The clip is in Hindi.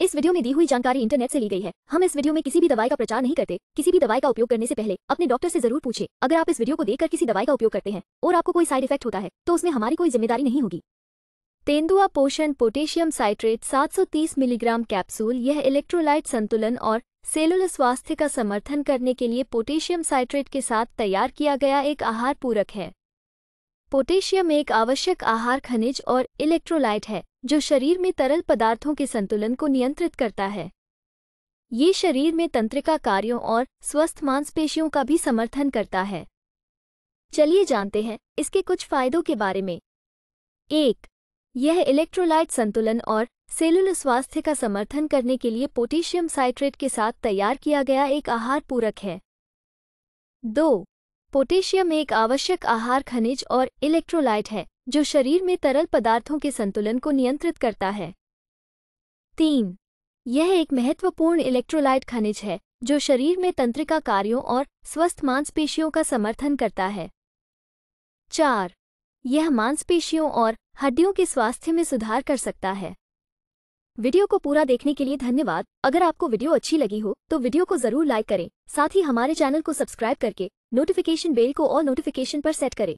इस वीडियो में दी हुई जानकारी इंटरनेट से ली गई है। हम इस वीडियो में किसी भी दवाई का प्रचार नहीं करते। किसी भी दवाई का उपयोग करने से पहले अपने डॉक्टर से ज़रूर पूछे। अगर आप इस वीडियो को देखकर किसी दवाई का उपयोग करते हैं और आपको कोई साइड इफ़ेक्ट होता है तो उसमें हमारी कोई ज़िम्मेदारी नहीं होगी। तेंदुआ पोषण पोटेशियम साइट्रेट 730 मिलीग्राम कैप्सूल, यह इलेक्ट्रोलाइट संतुलन और सेलुलर स्वास्थ्य का समर्थन करने के लिए पोटेशियम साइट्रेट के साथ तैयार किया गया एक आहार पूरक है। पोटेशियम एक आवश्यक आहार खनिज और इलेक्ट्रोलाइट है। जो शरीर में तरल पदार्थों के संतुलन को नियंत्रित करता है। ये शरीर में तंत्रिका कार्यों और स्वस्थ मांसपेशियों का भी समर्थन करता है। चलिए जानते हैं इसके कुछ फायदों के बारे में। एक, यह इलेक्ट्रोलाइट संतुलन और सेलुलर स्वास्थ्य का समर्थन करने के लिए पोटेशियम साइट्रेट के साथ तैयार किया गया एक आहार पूरक है। दो, पोटेशियम एक आवश्यक आहार खनिज और इलेक्ट्रोलाइट है। जो शरीर में तरल पदार्थों के संतुलन को नियंत्रित करता है। तीन, यह एक महत्वपूर्ण इलेक्ट्रोलाइट खनिज है, जो शरीर में तंत्रिका कार्यों और स्वस्थ मांसपेशियों का समर्थन करता है। चार, यह मांसपेशियों और हड्डियों के स्वास्थ्य में सुधार कर सकता है। वीडियो को पूरा देखने के लिए धन्यवाद। अगर आपको वीडियो अच्छी लगी हो तो वीडियो को ज़रूर लाइक करें। साथ ही हमारे चैनल को सब्सक्राइब करके नोटिफिकेशन बेल को ऑल नोटिफिकेशन पर सेट करें।